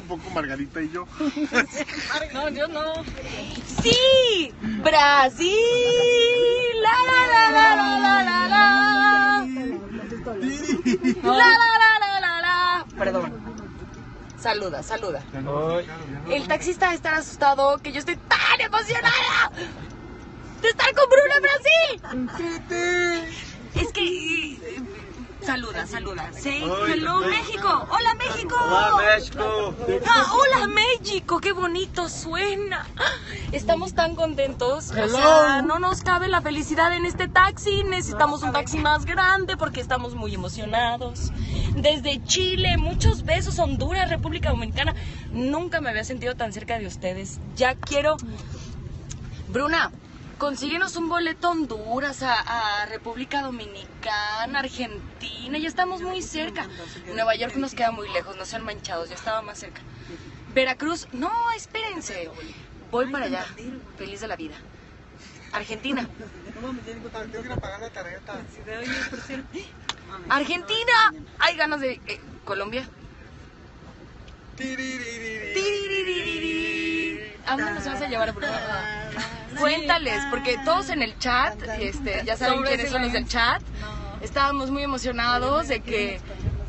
tampoco Margarita y yo. No, yo no. ¡Sí! ¡Brasil! ¡La, la, la, la, la, la, la, la! ¡La, la, la, la, la, la! Perdón. Saluda, saluda. El taxista va a estar asustado que yo estoy tan emocionada de estar con Bruno en Brasil. Es que... Saluda, saluda. Say hello México. Hola México. México! Ah, hola México, qué bonito suena. Estamos tan contentos. O sea, no nos cabe la felicidad en este taxi. Necesitamos un taxi más grande porque estamos muy emocionados. Desde Chile, muchos besos, Honduras, República Dominicana. Nunca me había sentido tan cerca de ustedes. Ya quiero. Bruna, consíguenos un boleto a Honduras, a, a República Dominicana, Argentina. Ya estamos muy cerca. Nueva York nos queda muy lejos, no sean manchados, ya estaba más cerca. Veracruz, no, espérense. Voy para allá, feliz de la vida. Argentina. Argentina. Hay ganas de... eh, Colombia. ¿A dónde nos vas a llevar, Bruno? Cuéntales, porque todos en el chat, este, ya saben quiénes son los del chat, estábamos muy emocionados de que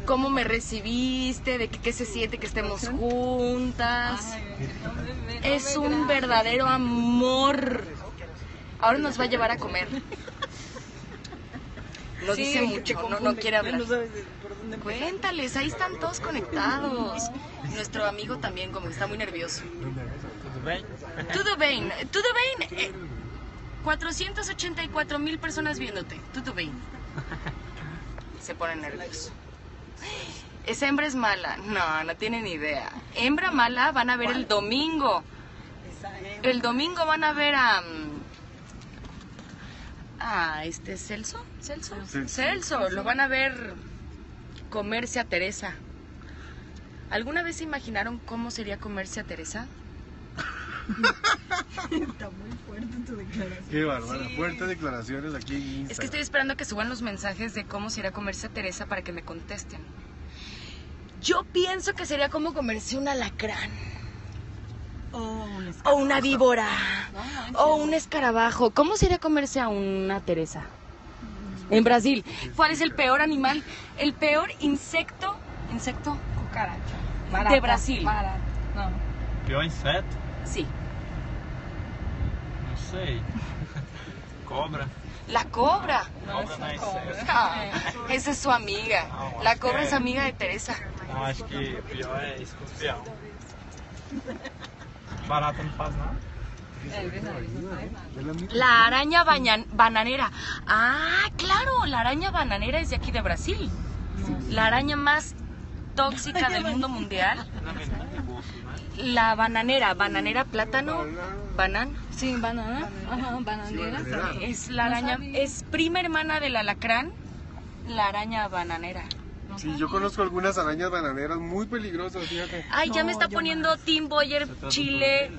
cómo me recibiste, de que qué se siente que estemos juntas. Es un verdadero amor. Ahora nos va a llevar a comer. No dice mucho, no, no quiere hablar. Cuéntales, ahí están todos conectados. Nuestro amigo también, como que está muy nervioso. Tudo bem? Tudo bem, tudo bem. Eh, 484 mil personas viéndote. Tudo bem. Se pone nervioso. Esa hembra es mala. No, no tienen idea. Hembra mala van a ver el domingo. El domingo van a ver a. mm, A este Celso. Celso. Celso. Celso. Lo van a ver comerse a Teresa. ¿Alguna vez se imaginaron cómo sería comerse a Teresa? Qué bárbara. Fuertes declaraciones aquí en Instagram. Es que estoy esperando que suban los mensajes de cómo sería comerse a Teresa para que me contesten. Yo pienso que sería como comerse un alacrán. O una víbora. O un escarabajo. ¿Cómo sería comerse a una Teresa? En Brasil. ¿Cuál es el peor animal? El peor insecto. Insecto Cucaracha. de Brasil. Barata. No. Pior inseto? Sí. Sei. Cobra? La cobra. É inseto. Ah, esa es su amiga. La cobra es amiga de Teresa. Não, acho que o pior é escorpião. Barata não faz nada. La araña bañan- bananera. Ah, claro, la araña bananera es de aquí de Brasil. La araña más tóxica del mundo mundial. Na verdade é gosto, né? La bananera, bananera, plátano, banán. Sí, banana. Ajá, bananera. Es la araña, es prima hermana del alacrán, la araña bananera. Sí, yo conozco algunas arañas bananeras muy peligrosas, fíjate. Ay, ya me está poniendo Tim Boyer Chile.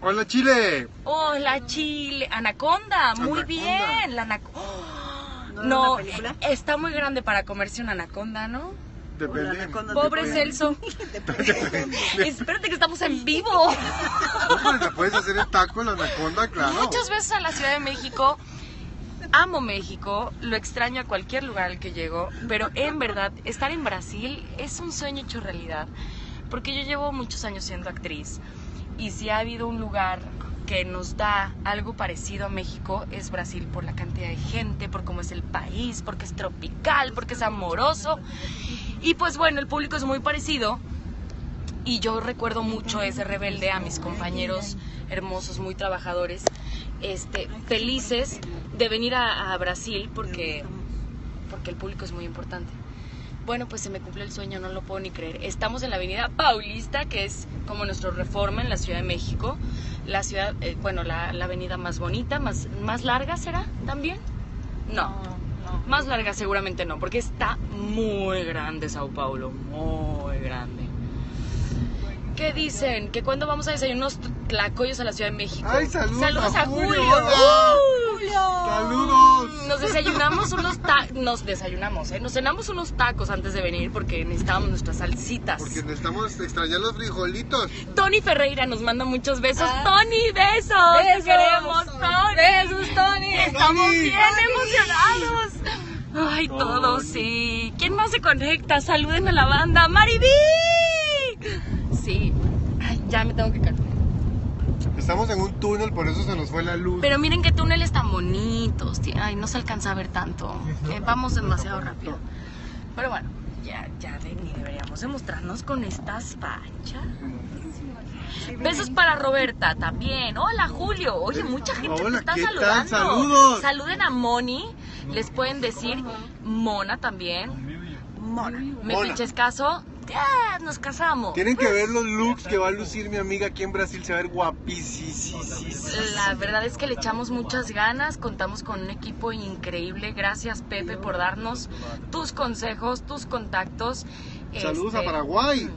Hola, Chile. Oh, la chile. Anaconda, muy Anaconda. bien. La anaconda. No, está muy grande para comerse una anaconda, ¿no? Depende. Pobre depende. Celso. Espérate que estamos en vivo. ¿te puedes hacer el taco, la anaconda? Claro. Muchas veces a la Ciudad de México. Amo México, lo extraño a cualquier lugar al que llego, pero en verdad estar en Brasil es un sueño hecho realidad, porque yo llevo muchos años siendo actriz y si ha habido un lugar que nos da algo parecido a México es Brasil por la cantidad de gente, por cómo es el país, porque es tropical, porque es amoroso y pues bueno, el público es muy parecido y yo recuerdo mucho ese rebelde a mis compañeros hermosos, muy trabajadores, este, felices de venir a, Brasil porque, porque el público es muy importante. Bueno, pues se me cumple el sueño, no lo puedo ni creer. Estamos en la avenida Paulista, que es como nuestro reforma en la Ciudad de México. La ciudad, eh, bueno, la, la avenida más bonita, más, más larga será también. No, más larga seguramente no, porque está muy grande Sao Paulo, muy grande. ¿Qué dicen? ¿Que cuándo vamos a desayunar unos tlacoyos a la Ciudad de México? Ay, saludos Saludos a a Julio, Julio. ¡Saludos! Nos desayunamos unos ta nos desayunamos, ¿eh? Nos cenamos unos tacos antes de venir porque necesitábamos nuestras salsitas. Porque necesitamos extrañar los frijolitos. Tony Ferreira nos manda muchos besos. Ah. Tony, besos. Te Besos. queremos, Tony. Besos, Tony. Estamos Tony. bien emocionados. Ay, todos, sí. ¿Quién más se conecta? Saluden a la banda. ¡Mariví! Sí. Ay, ya me tengo que calmar. Estamos en un túnel, por eso se nos fue la luz. Pero miren qué túneles tan bonitos. Ay, no se alcanza a ver tanto. Eh, vamos demasiado rápido. Pero bueno, ya, ya de- ni deberíamos demostrarnos con estas fachas. Besos para Roberta también. Hola Julio. Oye, mucha gente te Hola, está ¿qué tal? saludando. Saludos. Saluden a Moni. Les pueden decir Mona también. Mona. Me pinches caso. Ya, nos casamos. Tienen que ver los looks que va a lucir mi amiga aquí en Brasil. Se va a ver guapísima. La verdad es que le echamos muchas ganas, contamos con un equipo increíble. Gracias Pepe por darnos tus consejos, tus contactos. Saludos a Este, Paraguay.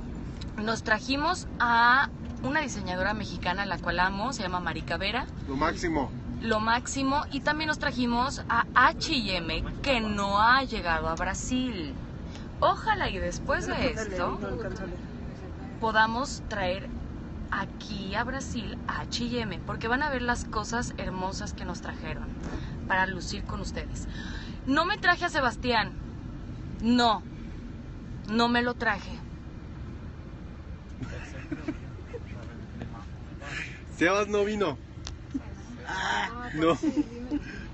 Nos trajimos a una diseñadora mexicana, la cual amo, se llama Marica Vera, Lo máximo. lo máximo. Y también nos trajimos a H&M, que no ha llegado a Brasil. Ojalá y después de esto podamos traer aquí a Brasil a H&M porque van a ver las cosas hermosas que nos trajeron para lucir con ustedes. No me traje a Sebastián. No. No me lo traje. Sebas no vino. No.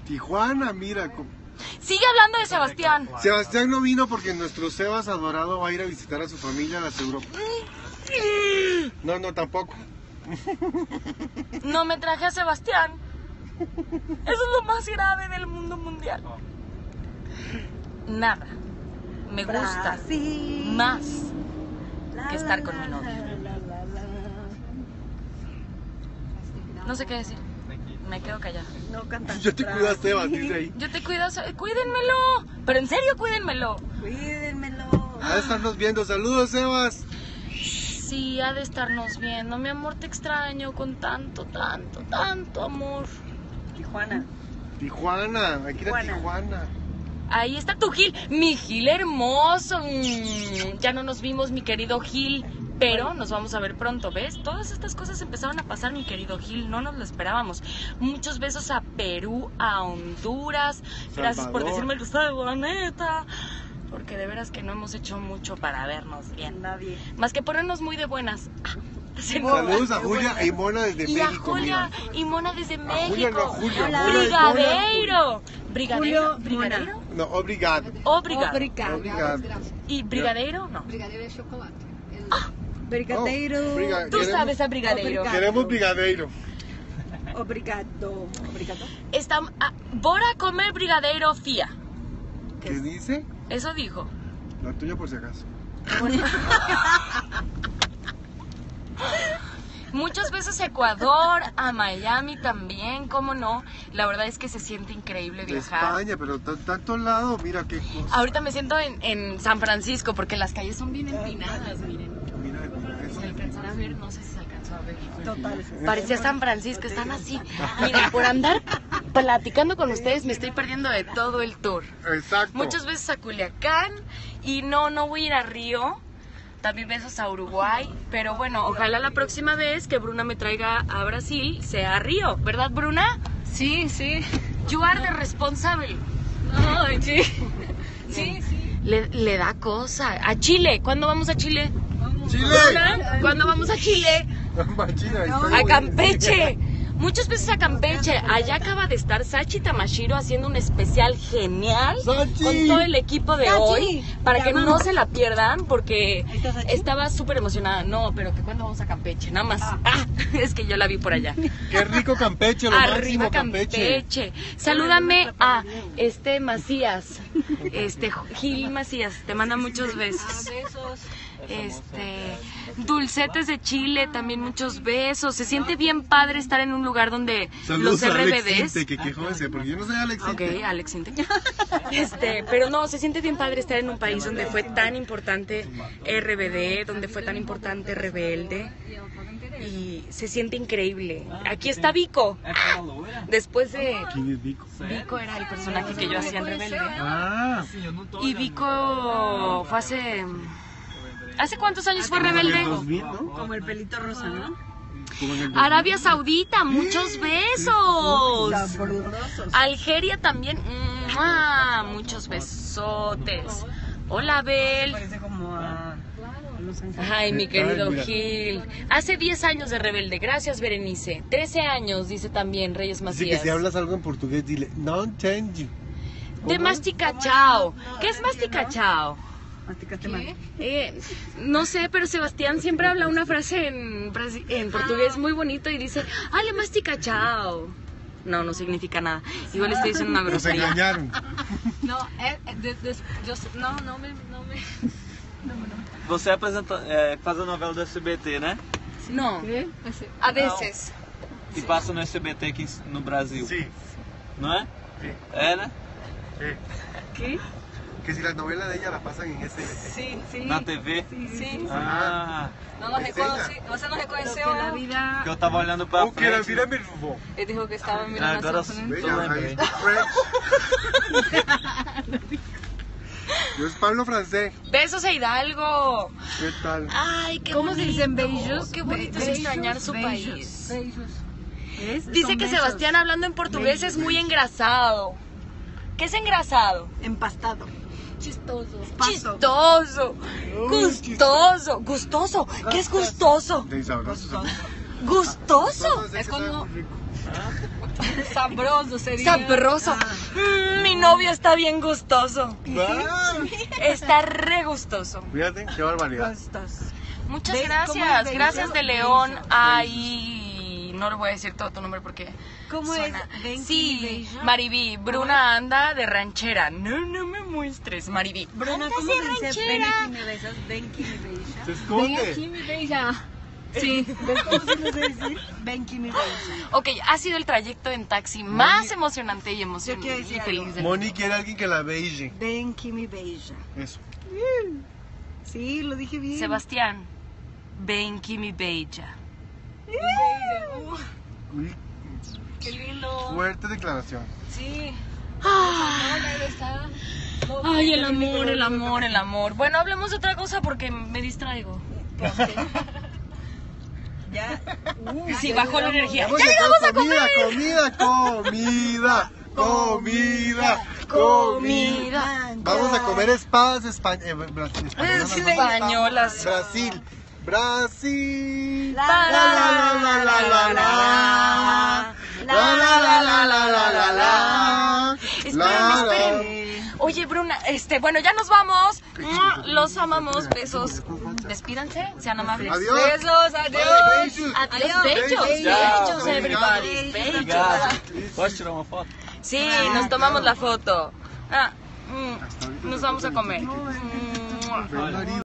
Tijuana, mira. Sigue hablando de Sebastián. Sebastián no vino porque nuestro Sebas adorado va a ir a visitar a su familia a las Europas. No, no, tampoco. No me traje a Sebastián. Eso es lo más grave del mundo mundial. Nada. Me gusta Brasil. más que estar con mi novio. No sé qué decir. Me quedo callada. No cantan. Yo te cuido a Sebas, dice ahí. Yo te cuido, cuídenmelo. Pero en serio, cuídenmelo. Cuídenmelo. A estarnos viendo. Saludos, Sebas. Sí, ha de estarnos viendo. Mi amor, te extraño con tanto, tanto, tanto amor. Tijuana. Tijuana, hay que ir a Tijuana. Tijuana. Ahí está tu Gil, mi Gil hermoso. Mm, Ya no nos vimos, mi querido Gil, pero nos vamos a ver pronto, ¿ves? Todas estas cosas empezaron a pasar, mi querido Gil, no nos lo esperábamos. Muchos besos a Perú, a Honduras. Gracias por decirme que está de bonita. Porque de veras que no hemos hecho mucho para vernos bien. Nadie. Más que ponernos muy de buenas. Saludos a Julia y Mona desde Y a México. Julia mira. y Mona desde A México. Julia, no Julia. Hola. Brigadeiro. Brigadeiro. Brigadeiro. No, obrigado. Obrigado. Obrigado. Obrigado. ¿Y brigadeiro? No. Brigadeiro é chocolate. Brigadeiro. Oh, briga- Tú Queremos- sabes a brigadeiro. Queremos brigadeiro. Obrigado. Obrigado. Está, ah, bora a comer brigadeiro fía. ¿Qué dice? Eso dijo. La tuya por si acaso. Muchos besos a Ecuador, a Miami también, cómo no. La verdad es que se siente increíble viajar. España, pero tan- tanto lado, mira qué cosa. Ahorita me siento en, en San Francisco porque las calles son bien empinadas, miren. Mira, mira eso. ¿Se alcanzó a ver? No sé si se alcanzó a ver. Total. Parecía San Francisco, están así. Miren, por andar platicando con ustedes me estoy perdiendo de todo el tour. Exacto. Muchos besos a Culiacán y no, no voy a ir a Río. También besos a Uruguay. Pero bueno, ojalá la próxima vez que Bruna me traiga a Brasil sea a Río. ¿Verdad, Bruna? Sí, sí. You are the responsible. Ay, sí. Sí, sí. Le, le da cosa. A Chile. ¿Cuándo vamos a Chile? Chile. ¿Cuándo vamos a Chile? A Campeche. Muchos besos a Campeche. Allá acaba de estar Sachi Tamashiro haciendo un especial genial Sachi. con todo el equipo de Sachi, hoy para que no se la pierdan porque estaba súper emocionada. No, pero que cuando vamos a Campeche, nada más. Ah, es que yo la vi por allá. Qué rico Campeche, lo Arriba máximo Campeche. Campeche. Salúdame a este Macías, este Gil Macías, te manda muchos besos. Besos. Este, dulcetes de Chile, también muchos besos. Se siente bien padre estar en un lugar donde Saludos los a Alex RBDs. Inte, que quejó ese, porque yo no soy Alex Ok, Inte. Alex Inte. Este, pero no, se siente bien padre estar en un país donde fue tan importante RBD, donde fue tan importante Rebelde. Y se siente increíble. Aquí está Vico. Después de. ¿Quién es Vico? Vico era el personaje que yo hacía en Rebelde. Ah, Y Vico fue hace. ¿Hace cuántos años fue en el Rebelde? 2000, ¿no? Como el pelito rosa, ¿no? Como en el 2000. Arabia Saudita, muchos besos. Algeria también, ¡mua! muchos besotes. Hola, Bel. Ay, mi querido. Gil. Hace 10 años de Rebelde. Gracias, Berenice. 13 años, dice también Reyes Dice que Macías. si hablas algo en portugués, dile, no entiendo. De masticachao. ¿Qué es masticachao? Masticaste mal. Eh, no sé, pero Sebastián siempre habla una frase en, en portugués muy bonito y dice, ¡ay, le masticachao! No, no significa nada. Igual estoy diciendo una Nos grosería. engañaron. No, é, é de, de, eu, não, não me, não me... Você apresenta, é, faz a novela do SBT, né? No, a veces. E passa no SBT aqui no Brasil. Sí, Não é? Sí. É, né? ¿Qué? que si la novela de ella la pasan en ese... Sim, sim. Na TV. Sim. Ah, Não, Desenha. reconheci, você não reconheceu Que la vida... que eu tava olhando pra Oh, que la frente. vida me robó. Ele dijo que estava mirando agora sim. frente. Yo es Pablo Francés. Besos a Hidalgo. ¿Qué tal? Ay, qué ¿Cómo se dicen beijos? Qué bonito es extrañar su beijos, país. Beijos. ¿Ves? Dice Son que. Sebastián hablando en portugués es muy engrasado. ¿Qué es engrasado? Empastado. Chistoso. Chistoso. Gustoso. Gustoso. ¿Qué es gustoso? Gustoso. Es como- Sabroso sería. Sabroso. Mm, mi novio está bien gustoso. Ah, Está re gustoso. Fíjate, qué barbaridad. Muchas Ve- ¿cómo gracias. Gracias de León. Ay, no le voy a decir todo tu nombre porque ¿Cómo suena. es? Sí, Beija. Maribí. Bruna anda de ranchera. No, no me muestres, Maribí. Bruna, ¿cómo se dice? Ven ranchera. aquí me besas. Ven aquí me besas. Se esconde. me beija. Sí. ¿Ves cómo se nos decir? Ven aquí me besas. Ok, ha sido el trayecto en taxi más emocionante y Yo emocionante quiero y decir feliz algo. del Moni quiere alguien que la beige. Ven aquí me beija. Eso. Sí, lo dije bien. Sebastián, ven Kimi Bella. Uy, Qué lindo. fuerte declaración. Sí. Ay, el amor, el amor, el amor. Bueno, hablemos de otra cosa porque me distraigo. Ya. Sí, bajó la energía. Vamos ¡Ya a llegamos a comida, comer! comida, comida, comida, comida. Vamos a comer espadas espa- eh. Españolas. Brasil. Brasil. La, La la la la la la la. La la la la la la la la. Esperen, La, la. esperen. Oye, Bruna, este, bueno, ya nos vamos. Los amamos. Besos. Despídanse, sean amables. Adiós. Besos, adiós. Adiós, bellos, Chao. bellos, everybody. Bellos. Sí, nos tomamos la foto. Ah, mm, nos vamos a comer. Mm.